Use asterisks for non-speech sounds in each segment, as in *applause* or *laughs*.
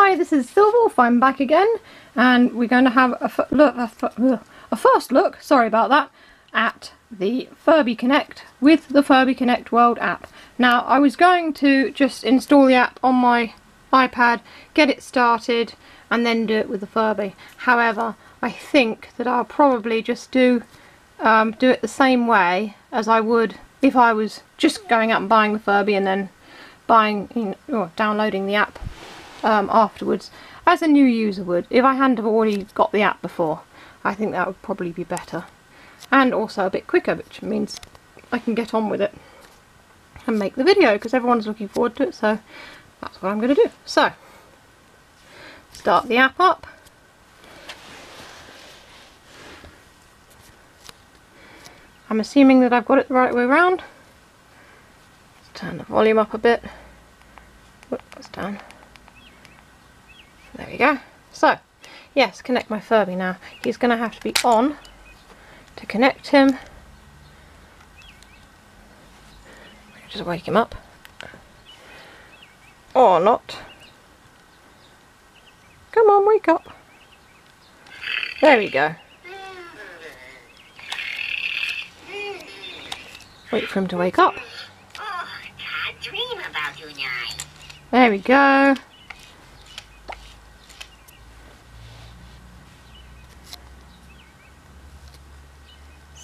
Hi, this is Silverwolf. I'm back again, and we're going to have a, look, first look, sorry about that, at the Furby Connect with the Furby Connect World app. Now, I was going to just install the app on my iPad, get it started, and then do it with the Furby. However, I think that I'll probably just do um, do it the same way as I would if I was just going out and buying the Furby and then buying, you know, downloading the app um, afterwards, as a new user would. If I hadn't already got the app before, I think that would probably be better. And also a bit quicker, which means I can get on with it and make the video because everyone's looking forward to it, so that's what I'm going to do. So, start the app up. I'm assuming that I've got it the right way around. Let's turn the volume up a bit. Whoops, down. There we go. So, yes, connect my Furby now. He's going to have to be on to connect him. Just wake him up. Or not. Come on, wake up. There we go. Wait for him to wake up. Oh, can't dream about you now. There we go.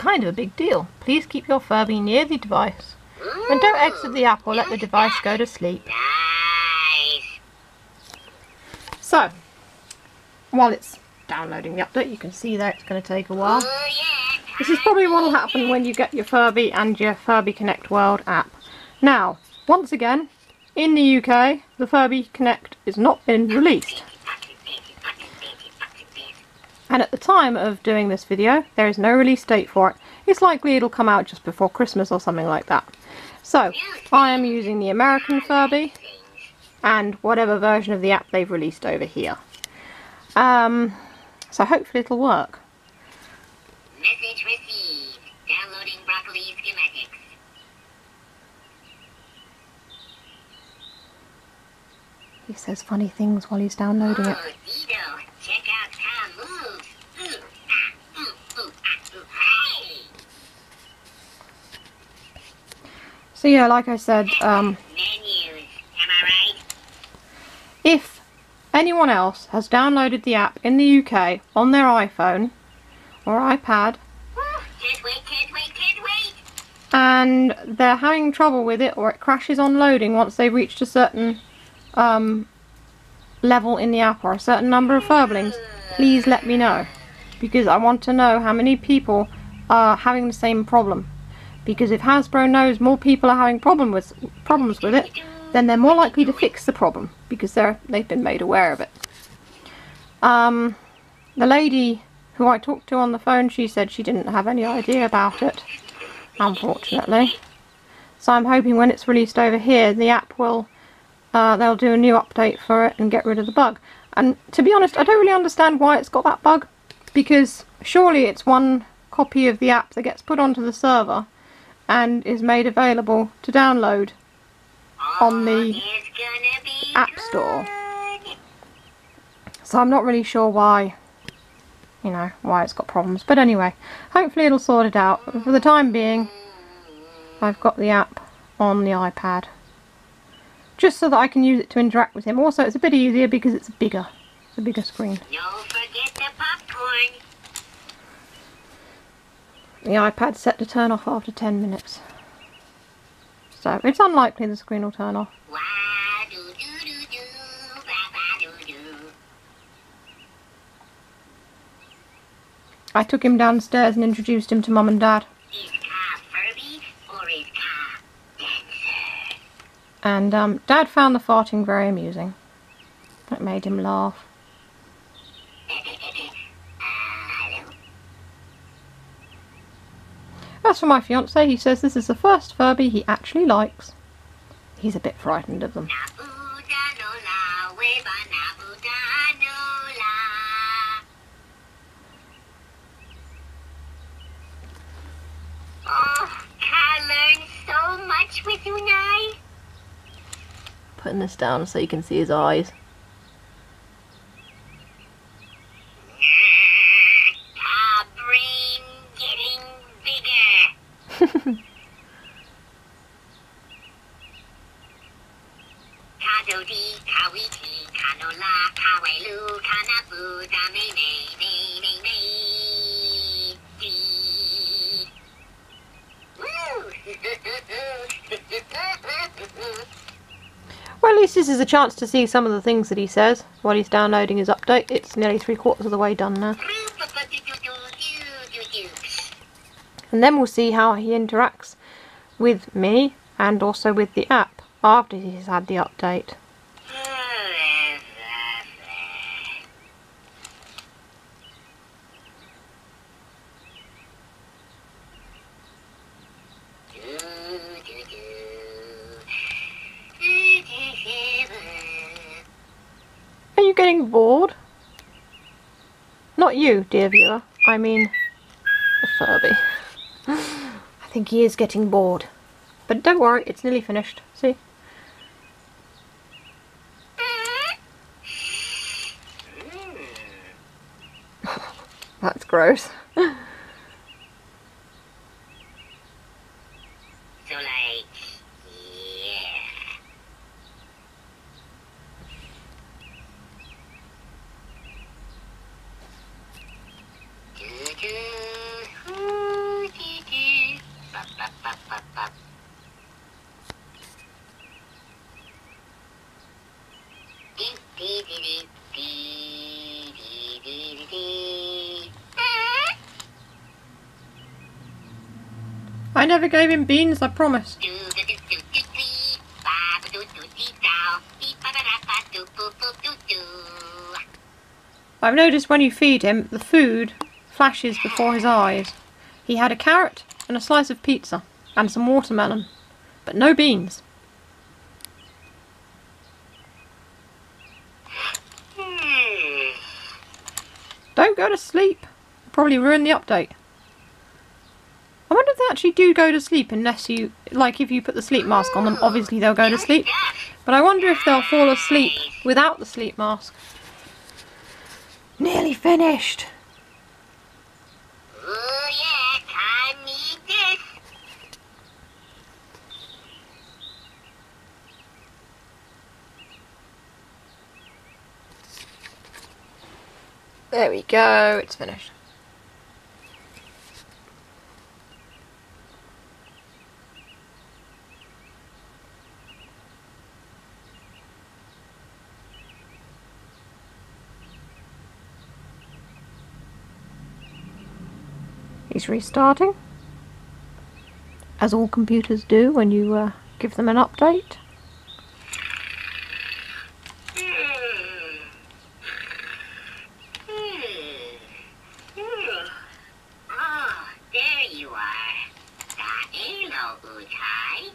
kind of a big deal. Please keep your Furby near the device. And don't exit the app or let the device go to sleep. So, while it's downloading the update, you can see that it's going to take a while. This is probably what will happen when you get your Furby and your Furby Connect World app. Now, once again, in the UK, the Furby Connect is not been released. And at the time of doing this video, there is no release date for it. It's likely it'll come out just before Christmas or something like that. So, I am using the American Furby and whatever version of the app they've released over here. Um, so hopefully it'll work. Message received. Downloading broccoli schematics. He says funny things while he's downloading it. Oh, Dido, check out Tom moves. Ooh, ah, ooh, ooh, ah, ooh, hey! So yeah, like I said, um, Menus, am I right? if anyone else has downloaded the app in the UK on their iPhone or iPad Ooh, can't wait, can't wait, can't wait! and they're having trouble with it or it crashes on loading once they've reached a certain um, level in the app or a certain number of furblings, please let me know. Because I want to know how many people are having the same problem. Because if Hasbro knows more people are having problem with, problems with it, then they're more likely to fix the problem. Because they're, they've been made aware of it. Um, the lady who I talked to on the phone, she said she didn't have any idea about it. Unfortunately. So I'm hoping when it's released over here, the app will uh, they'll do a new update for it and get rid of the bug. And to be honest, I don't really understand why it's got that bug, because surely it's one copy of the app that gets put onto the server and is made available to download on the It's gonna be App Store. So I'm not really sure why, you know, why it's got problems. But anyway, hopefully it'll sort it out. For the time being, I've got the app on the iPad. Just so that I can use it to interact with him. Also, it's a bit easier because it's bigger. It's a bigger screen. Don't forget the popcorn. The iPad's set to turn off after 10 minutes. So, it's unlikely the screen will turn off. I took him downstairs and introduced him to Mum and Dad. And um, Dad found the farting very amusing. That made him laugh. As for my fiance, he says this is the first Furby he actually likes. He's a bit frightened of them. Putting this down so you can see his eyes. Chance to see some of the things that he says while he's downloading his update. It's nearly three quarters of the way done now. And then we'll see how he interacts with me and also with the app after he's had the update. Are you getting bored? Not you, dear viewer. I mean, the Furby. I think he is getting bored. But don't worry, it's nearly finished. See? *laughs* That's gross. So like, yeah. Do do, ooh, do do, bop bop bop bop bop. Dee dee dee dee dee dee dee dee. Ah. I never gave him beans, I promise. I've noticed when you feed him, the food flashes before his eyes. He had a carrot and a slice of pizza and some watermelon, but no beans. Hmm. Don't go to sleep. Probably ruin the update. I wonder if they actually do go to sleep unless you, like if you put the sleep mask on them, obviously they'll go to sleep. But I wonder if they'll fall asleep without the sleep mask. Nearly finished. Ooh yeah, I need this. There we go, it's finished. He's restarting, as all computers do when you uh, give them an update. Hmm. Hmm. Hmm. Oh, there you are. Hello, Utai.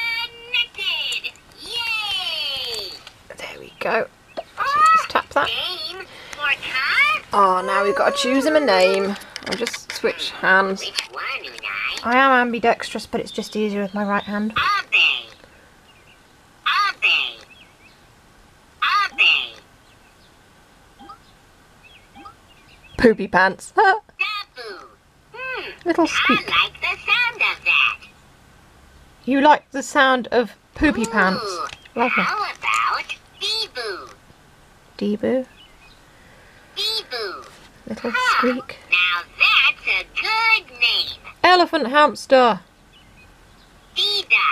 Connected! Yay! There we go. Oh, Just tap that. name for car? Oh, now we've got to choose him a name. I'll just switch hands. Which one, Unai? I am ambidextrous, but it's just easier with my right hand. Poopy pants. Hmm. *laughs* Little I squeak. like the sound of that. You like the sound of poopy Ooh, pants. Lovely. How about Deeboo? Deeboo. Little squeak. Now that's a good name. Elephant hamster. Dida.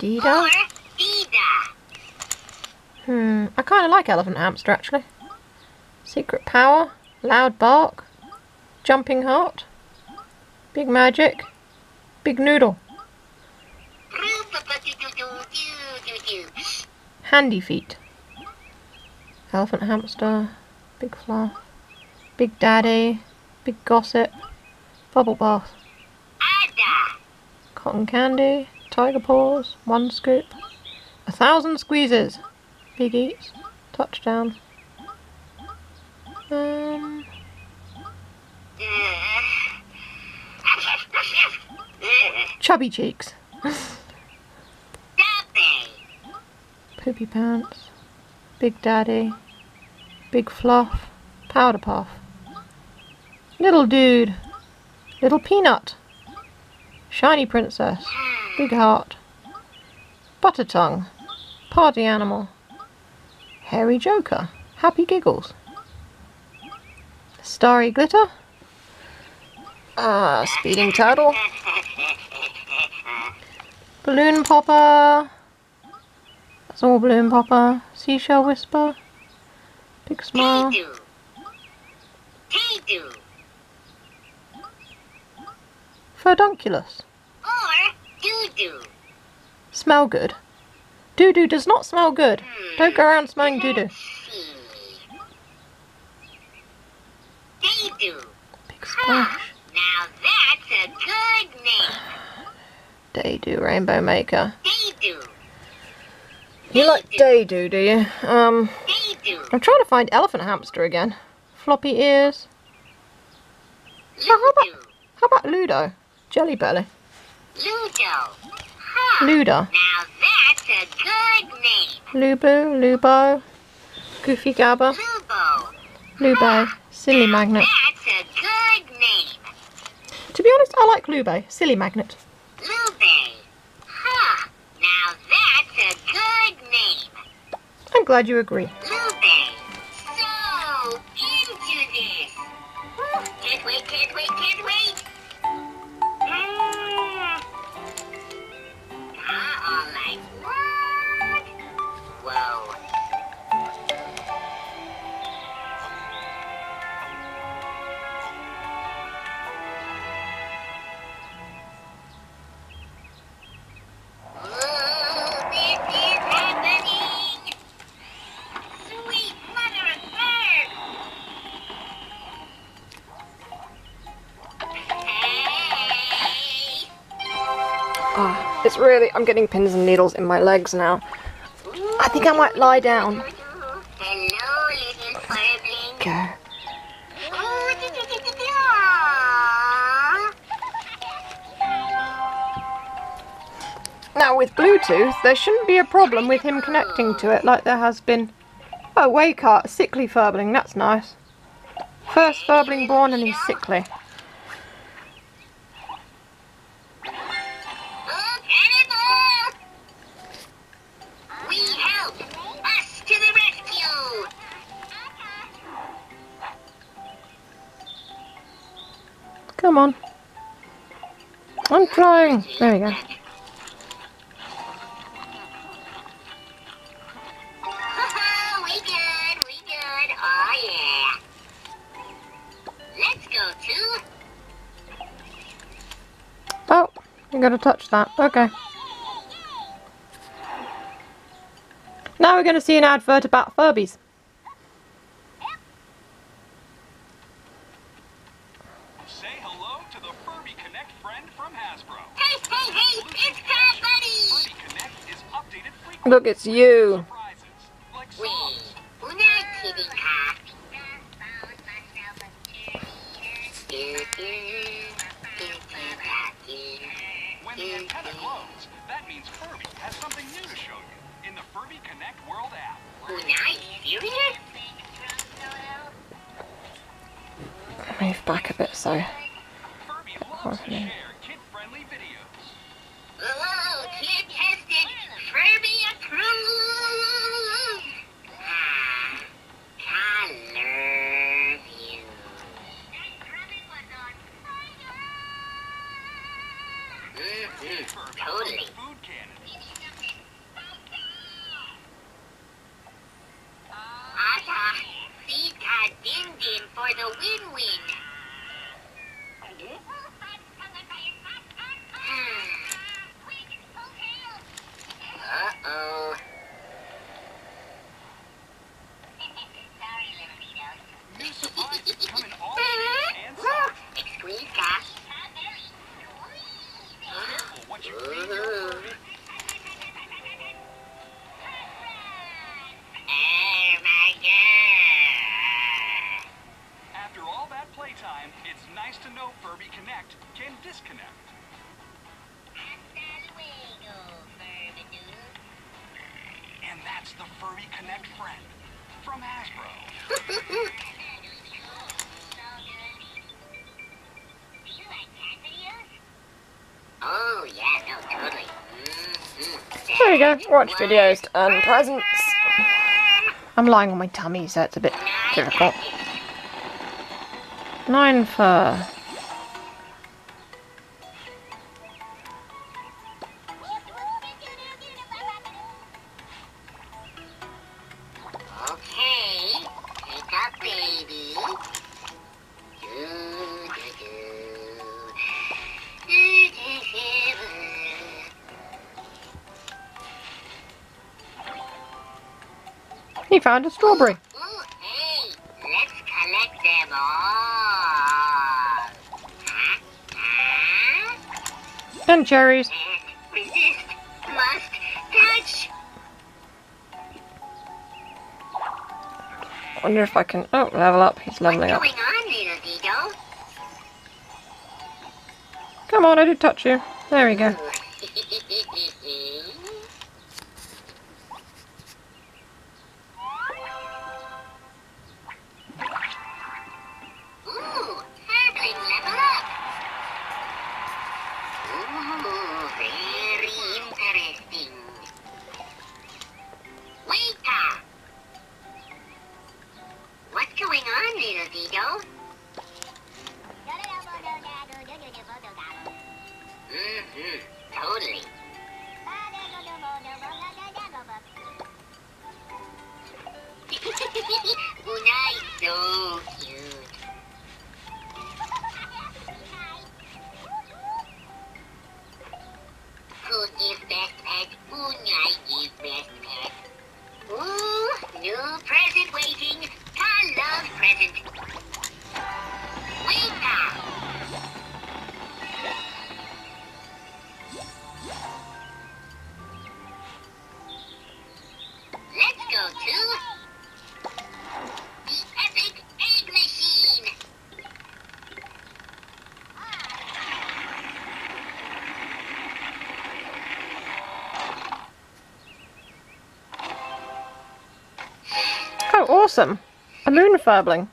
Dida. Or Dida. Hmm. I kind of like elephant hamster actually. Secret power. Loud bark. Jumping heart. Big magic. Big noodle. Handy feet. Elephant hamster. Big fluff. Big daddy. Big gossip. Bubble bath. Cotton candy. Tiger paws. One scoop. A thousand squeezes. Big eats. Touchdown. Um, chubby cheeks. *laughs* Poopy pants. Big daddy. Big fluff. Powder puff. Little dude. Little peanut. Shiny princess. Big heart. Butter tongue. Party animal. Hairy joker. Happy giggles. Starry glitter. Ah, speeding turtle. Balloon popper. That's all balloon popper. Seashell whisper. Big smile. Tay-doo. Tay-doo. Furdunculus. Or doo-doo. Smell good. Doo doo does not smell good. Don't go around smelling doo doo. Let's see. Day-doo. Big splash. Now that's a good name. Day doo rainbow maker. Day-doo. You like day doo, do you? Um, Day-doo. I'm trying to find elephant hamster again. Floppy ears. how about- How about Ludo? Jelly belly. Ludo. Huh. Luda. Now that's a good name. Lubu. Lubo. Goofy Gabba. Lubo. Lube. Silly magnet. That's a good name. To be honest, I like Lube. Silly magnet. Lube. Huh. Now that's a good name. I'm glad you agree. Lube. So into this. Can't wait, can't wait, can't wait. Hey! Ah, it's really, I'm getting pins and needles in my legs now. I think I might lie down. Hello, little furbling. Go. Now with Bluetooth, there shouldn't be a problem with him connecting to it like there has been. Oh, Waycart, sickly furbling, that's nice. First furbling born and he's sickly. There we go. *laughs* we good, we good. Oh, yeah. Let's go to Oh, you gotta touch that. Okay. Now we're gonna see an advert about Furbies. Say hello to the Furby Connect friend from Hasbro. Hey, hey, hey! It's Car Buddy! Furby Connect is updated frequently. Look, it's you. Like. When the antenna glows, that means Furby has something new to show you in the Furby Connect World app. Unai, serious? Move back a bit so. Furby loves to share kid-friendly videos. Whoa, kid tested, Furby approved. Ah, I love you. Mm-hmm, Furby totally. food cannon. Ata, Sita Din Din for the win-win. Connect friend from Hasbro. Do you like cat videos? Oh, yeah, no, totally. Mm-hmm. There you go. Watch videos to earn presents. I'm lying on my tummy, so it's a bit difficult. Nine fur. He found a strawberry. Ooh, hey, let's collect them all. And cherries. Touch. Wonder if I can. Oh, level up. He's leveling up. on? Come on, I did touch you. There we go. Awesome. A moon furbling.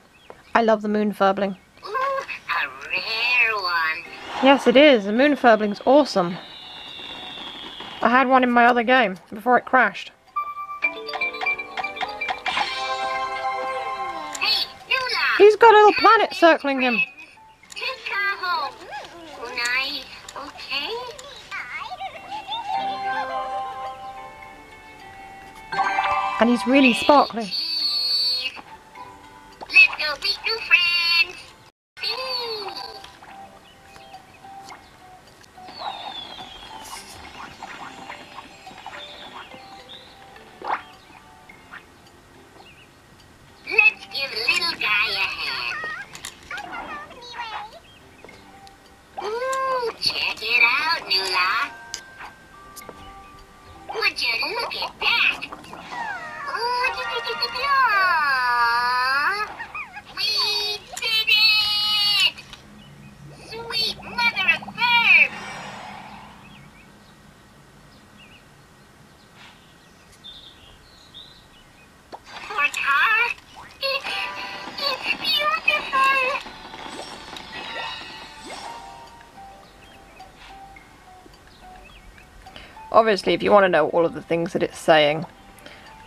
I love the moon furbling. Ooh, a rare one. Yes, it is. The moon furbling's awesome. I had one in my other game before it crashed. Hey. He's got a little planet circling him. Take her home. Unai, okay? And he's really sparkly. Obviously, if you want to know all of the things that it's saying,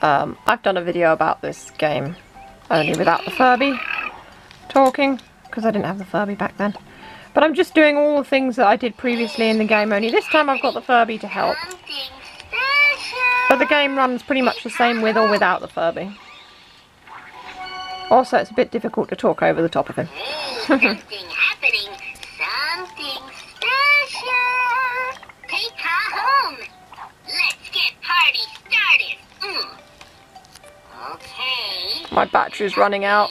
um, I've done a video about this game, only without the Furby talking, because I didn't have the Furby back then. But I'm just doing all the things that I did previously in the game, only this time I've got the Furby to help. But the game runs pretty much the same with or without the Furby. Also, it's a bit difficult to talk over the top of him. *laughs* My battery's running out.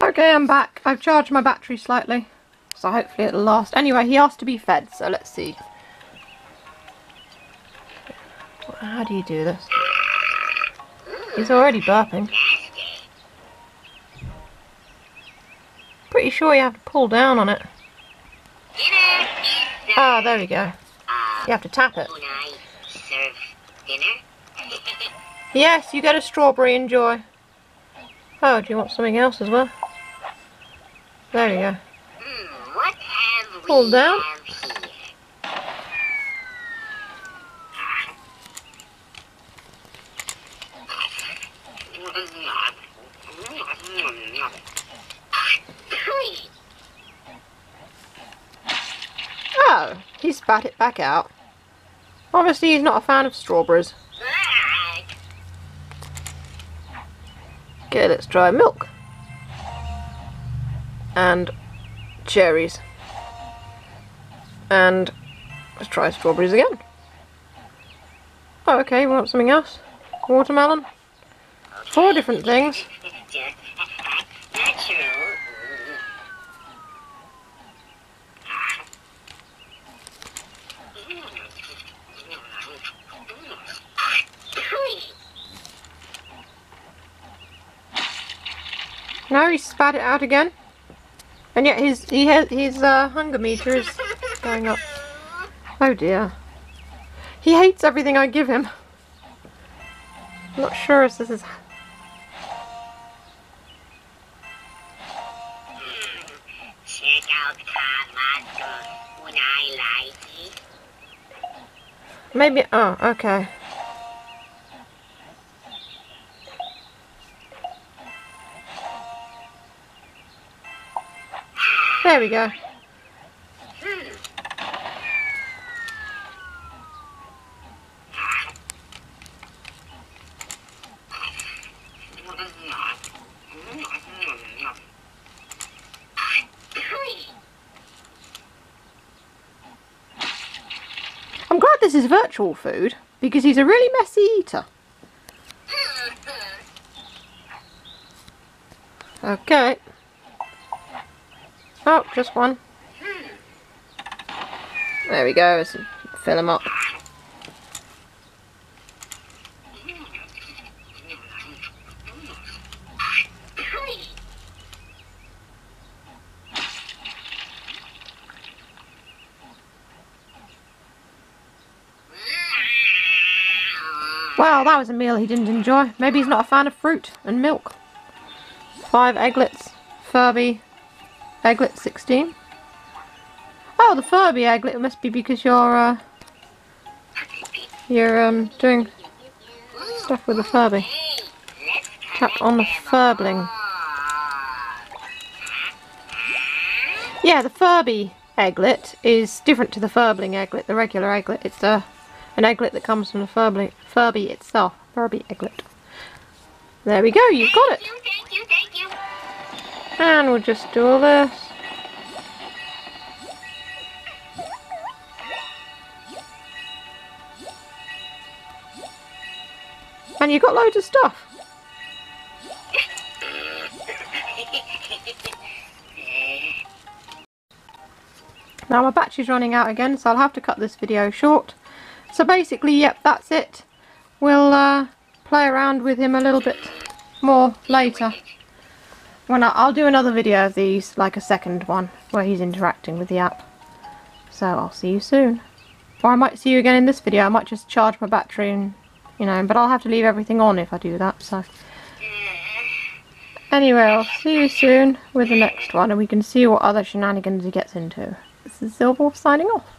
Okay, I'm back. I've charged my battery slightly. So hopefully it'll last. Anyway, he asked to be fed, so let's see. How do you do this? He's already burping. Pretty sure you have to pull down on it. Ah, there we go. You have to tap it. when I serve dinner. Yes, you get a strawberry, enjoy. Oh, do you want something else as well? There we go. Hmm, what have Pull down. have here? Oh, he spat it back out. Obviously he's not a fan of strawberries. Okay, let's try milk. And cherries. And let's try strawberries again. Oh, okay, we want something else. Watermelon. Four different things. He spat it out again. And yet his he has, his uh, hunger meter is going up. Oh dear. He hates everything I give him. I'm not sure if this is maybe. Oh, okay. There we go. I'm glad this is virtual food because he's a really messy eater. Okay. Oh, just one. There we go. Fill them up. Wow, that was a meal he didn't enjoy. Maybe he's not a fan of fruit and milk. Five egglets. Furby. Egglet 16. Oh, the Furby egglet must be because you're, uh, you're, um, doing stuff with the Furby. Tap on the Furbling. Yeah, the Furby egglet is different to the Furbling egglet, the regular egglet. It's uh, an egglet that comes from the Furby itself. Furby egglet. There we go, you've got it. And we'll just do all this. And you've got loads of stuff. Now my battery's running out again, so I'll have to cut this video short. So basically, yep, that's it. We'll uh, play around with him a little bit more later. I, I'll do another video of these, like a second one, where he's interacting with the app. So I'll see you soon. Or I might see you again in this video. I might just charge my battery and, you know, but I'll have to leave everything on if I do that, so. Anyway, I'll see you soon with the next one and we can see what other shenanigans he gets into. This is Silverwolf signing off.